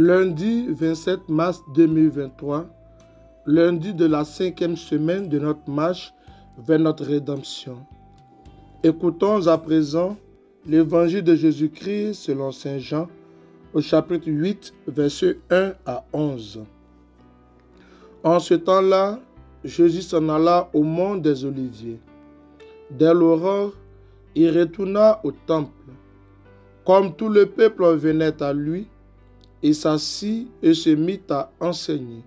Lundi 27 mars 2023, lundi de la cinquième semaine de notre marche vers notre rédemption. Écoutons à présent l'évangile de Jésus-Christ selon Saint Jean au chapitre 8, versets 1 à 11. En ce temps-là, Jésus s'en alla au mont des Oliviers. Dès l'aurore, il retourna au temple. Comme tout le peuple venait à lui, il s'assit et se mit à enseigner.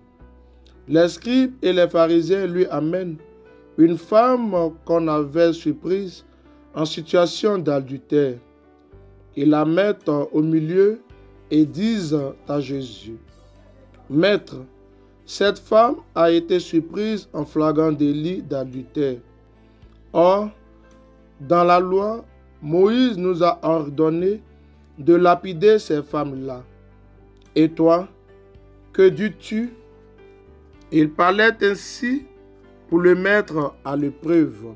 Les scribes et les pharisiens lui amènent une femme qu'on avait surprise en situation d'adultère. Ils la mettent au milieu et disent à Jésus, Maître, cette femme a été surprise en flagrant délit d'adultère. Or, dans la loi, Moïse nous a ordonné de lapider ces femmes-là. Et toi, que dis-tu Il parlait ainsi pour le mettre à l'épreuve,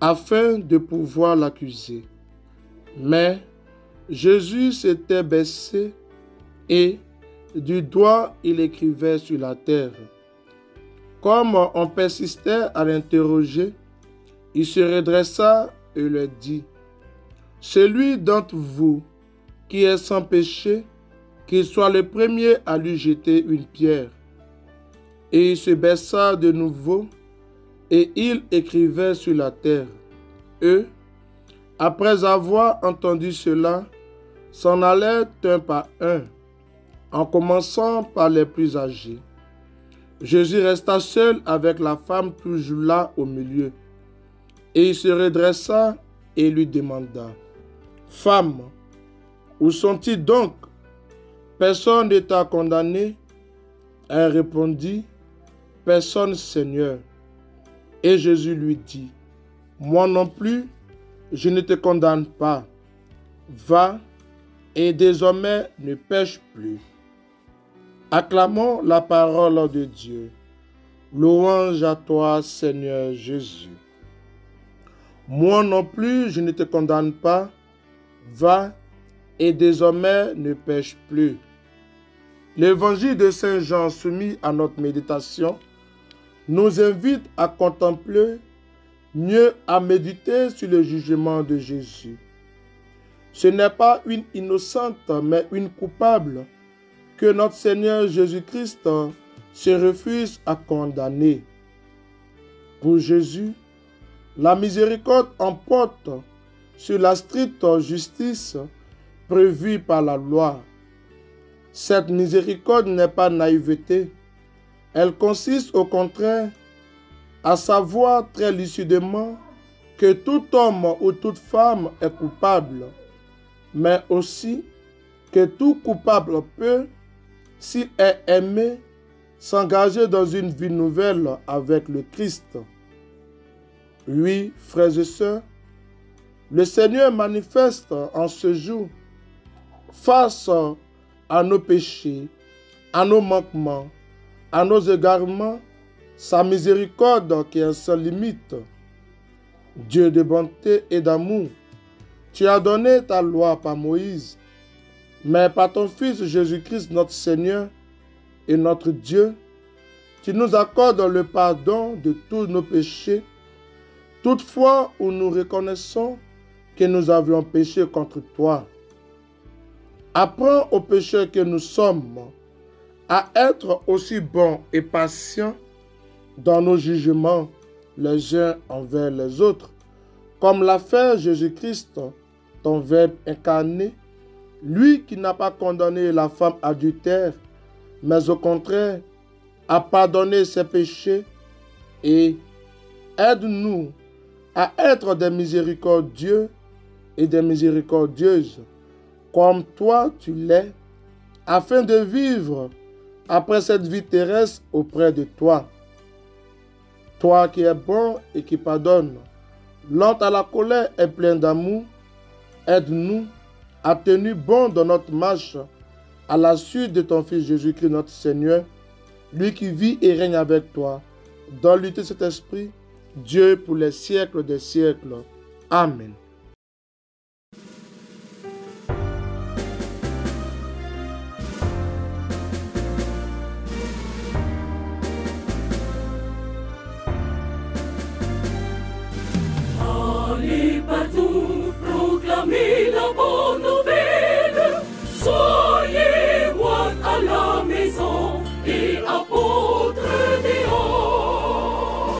afin de pouvoir l'accuser. Mais Jésus s'était baissé et du doigt il écrivait sur la terre. Comme on persistait à l'interroger, il se redressa et leur dit, Celui d'entre vous qui est sans péché, qu'il soit le premier à lui jeter une pierre. Et il se baissa de nouveau, et il écrivait sur la terre. Eux, après avoir entendu cela, s'en allaient un par un, en commençant par les plus âgés. Jésus resta seul avec la femme toujours là au milieu. Et il se redressa et lui demanda, Femme, où sont-ils donc? Personne ne t'a condamné Elle répondit, Personne, Seigneur. Et Jésus lui dit, Moi non plus, je ne te condamne pas. Va et désormais ne pêche plus. Acclamons la parole de Dieu. Louange à toi, Seigneur Jésus. Moi non plus, je ne te condamne pas. Va et désormais ne pêche plus. L'évangile de Saint Jean soumis à notre méditation nous invite à contempler, mieux à méditer sur le jugement de Jésus. Ce n'est pas une innocente, mais une coupable que notre Seigneur Jésus-Christ se refuse à condamner. Pour Jésus, la miséricorde emporte sur la stricte justice prévue par la loi. Cette miséricorde n'est pas naïveté. Elle consiste au contraire à savoir très lucidement que tout homme ou toute femme est coupable, mais aussi que tout coupable peut, s'il est aimé, s'engager dans une vie nouvelle avec le Christ. Oui, frères et sœurs, le Seigneur manifeste en ce jour, face à nos péchés, à nos manquements, à nos égarements, sa miséricorde qui est sans limite. Dieu de bonté et d'amour, tu as donné ta loi par Moïse, mais par ton Fils Jésus-Christ, notre Seigneur et notre Dieu, tu nous accordes le pardon de tous nos péchés, toutefois où nous reconnaissons que nous avions péché contre toi. Apprends aux pécheurs que nous sommes à être aussi bons et patients dans nos jugements les uns envers les autres, comme l'a fait Jésus-Christ, ton Verbe incarné, lui qui n'a pas condamné la femme adultère, mais au contraire a pardonné ses péchés et aide-nous à être des miséricordieux et des miséricordieuses comme toi tu l'es, afin de vivre après cette vie terrestre auprès de toi. Toi qui es bon et qui pardonne, lent à la colère et plein d'amour, aide-nous à tenir bon dans notre marche à la suite de ton Fils Jésus-Christ notre Seigneur, lui qui vit et règne avec toi, dans l'unité de cet esprit, Dieu pour les siècles des siècles. Amen.